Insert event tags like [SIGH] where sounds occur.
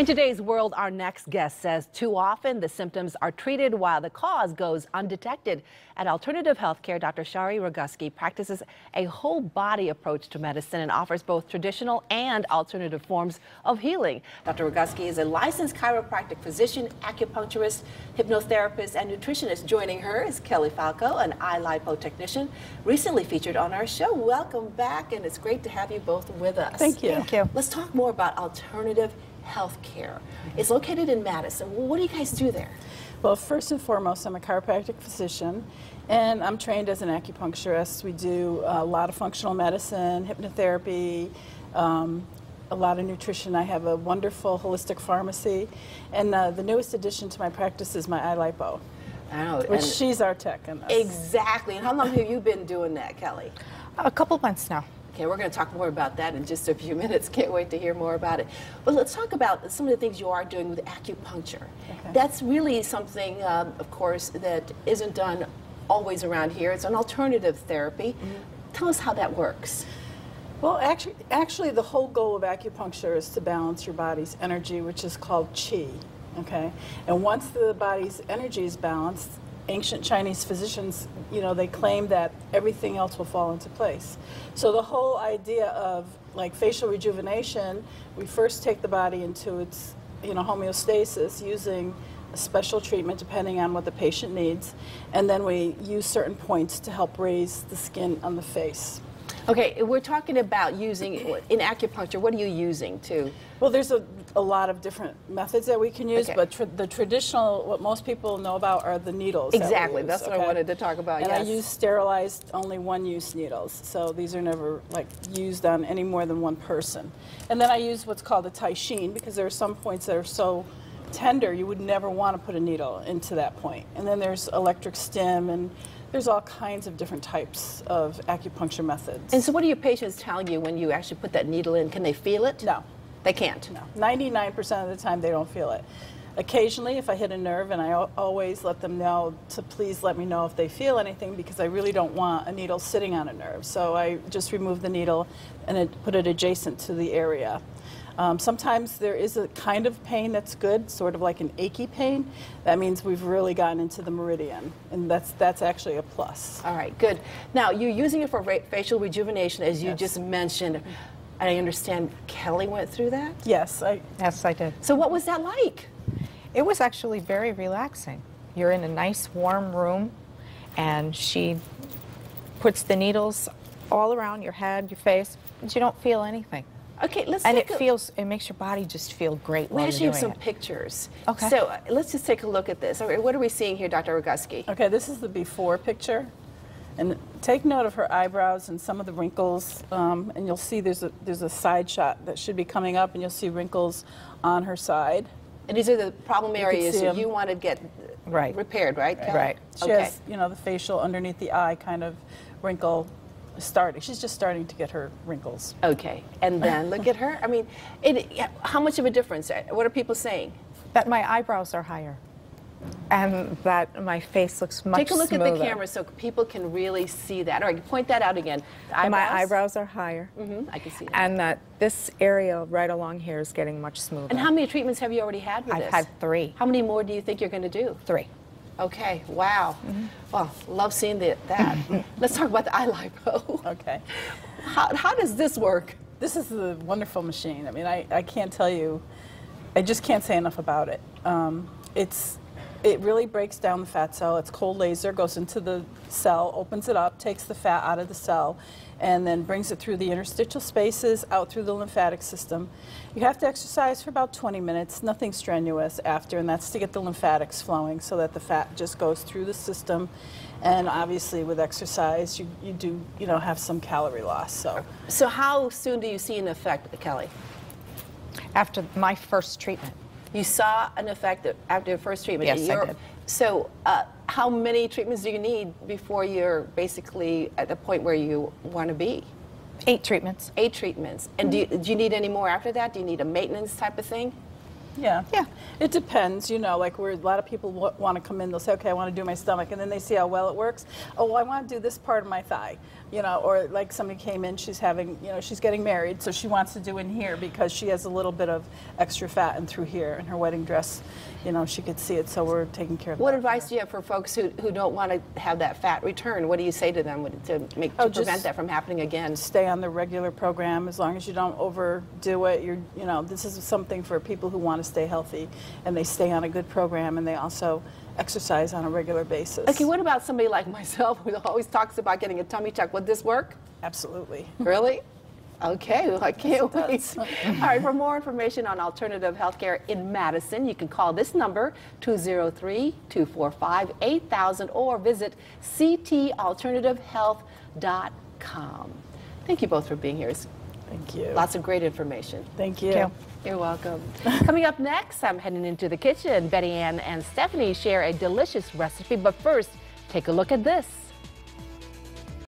In today's world, our next guest says too often the symptoms are treated while the cause goes undetected. At Alternative Healthcare, Dr. Shari Roguski practices a whole body approach to medicine and offers both traditional and alternative forms of healing. Dr. Roguski is a licensed chiropractic physician, acupuncturist, hypnotherapist, and nutritionist. Joining her is Kelly Falco, an iLipo technician, recently featured on our show. Welcome back, and it's great to have you both with us. Thank you. Thank you. Let's talk more about alternative health care. It's located in Madison. What do you guys do there? Well, first and foremost, I'm a chiropractic physician, and I'm trained as an acupuncturist. We do a lot of functional medicine, hypnotherapy, um, a lot of nutrition. I have a wonderful holistic pharmacy, and uh, the newest addition to my practice is my iLipo, Oh, which she's our tech in this. exactly. And how long have you been doing that, Kelly? A couple months now. Okay, we're going to talk more about that in just a few [LAUGHS] minutes. Can't wait to hear more about it. But let's talk about some of the things you are doing with acupuncture. Okay. That's really something, um, of course, that isn't done always around here. It's an alternative therapy. Tell us how that works. Well, actually, actually, the whole goal of acupuncture is to balance your body's energy, which is called qi. Okay, and once the body's energy is balanced, ancient Chinese physicians, you know, they claim that everything else will fall into place. So the whole idea of like facial rejuvenation, we first take the body into its, you know, homeostasis using a special treatment depending on what the patient needs, and then we use certain points to help raise the skin on the face. Okay, we're talking about using, in acupuncture, what are you using to? Well, there's a, a lot of different methods that we can use, Okay. but tr- the traditional, what most people know about are the needles. that Exactly, use, that's what I wanted to talk about, And I use sterilized, only one-use needles, so these are never like used on any more than one person. And then I use what's called a teishin because there are some points that are so tender you would never want to put a needle into that point. And then there's electric stim and there's all kinds of different types of acupuncture methods. And so what do your patients tell you when you actually put that needle in? Can they feel it? No. They can't? No, 99% of the time they don't feel it. Occasionally, if I hit a nerve, and I always let them know to please let me know if they feel anything because I really don't want a needle sitting on a nerve. So I just remove the needle and put it adjacent to the area. Um, sometimes there is a kind of pain that's good, sort of like an achy pain. That means we've really gotten into the meridian, and that's that's actually a plus. All right, good. Now, you're using it for ra- facial rejuvenation, as you Yes. just mentioned. I understand Kelly went through that. Yes, I, Yes, I did. So, what was that like? It was actually very relaxing. You're in a nice warm room, and she puts the needles all around your head, your face, and you don't feel anything. Okay, let's And it a, feels, it makes your body just feel great We while actually you're have some it. pictures. Okay. So, uh, let's just take a look at this. All right, what are we seeing here, Dr. Roguski? Okay, this is the before picture. And take note of her eyebrows and some of the wrinkles. Um, and you'll see there's a, there's a side shot that should be coming up, and you'll see wrinkles on her side. And these are the problem can areas see 'em. you want to get Right. repaired, right? Kelly? Right. She Okay. has, you know, the facial underneath the eye kind of wrinkle starting. She's just starting to get her wrinkles. Okay, and then look at her. I mean, it, how much of a difference? What are people saying? That my eyebrows are higher, and that my face looks much smoother? Take a look at the camera so people can really see that. All right, point that out again. The My eyebrows are higher, hmm I can see that. and that this area right along here is getting much smoother. And how many treatments have you already had with I've this? had three. How many more do you think you're going to do? Three. Okay, wow. Well, love seeing the, that. [LAUGHS] Let's talk about the iLipo. Okay. How, how does this work? This is a wonderful machine. I mean, I, I can't tell you, I just can't say enough about it. Um, it's, it really breaks down the fat cell. It's cold laser, goes into the cell, opens it up, takes the fat out of the cell, and then brings it through the interstitial spaces, out through the lymphatic system. You have to exercise for about 20 minutes, nothing strenuous after, and that's to get the lymphatics flowing so that the fat just goes through the system. And obviously, with exercise, you, you do, you know, have some calorie loss. So. So how soon do you see an effect, Kelly? After my first treatment. You saw an effect after your first treatment. Yes, I did. So uh, how many treatments do you need before you're basically at the point where you want to be? Eight treatments. Eight treatments. And do you, do you need any more after that? Do you need a maintenance type of thing? Yeah. Yeah. It depends, you know, like where a lot of people w- want to come in, they'll say, okay, I want to do my stomach, and then they see how well it works. Oh, well, I want to do this part of my thigh. You know, or like somebody came in, she's having, you know, she's getting married, so she wants to do in here because she has a little bit of extra fat in through here in her wedding dress. You know, she could see it, so we're taking care of What that. advice do you have for folks who, who don't want to have that fat return? What do you say to them to make to Oh, prevent that from happening again? Stay on the regular program as long as you don't overdo it. You're, you know, this is something for people who want to stay healthy and they stay on a good program and they also exercise on a regular basis. Okay, what about somebody like myself who always talks about getting a tummy tuck? Would this work? Absolutely. Really? Okay, well, I can't wait. [LAUGHS] All right, for more information on alternative healthcare in Madison, you can call this number 203 245 8000 or visit ctalternativehealth.com. Thank you both for being here. It's Thank you. lots of great information. Thank you. Thank you. You're welcome. [LAUGHS] Coming up next, I'm heading into the kitchen. Betty Ann and Stephanie share a delicious recipe, but first, take a look at this.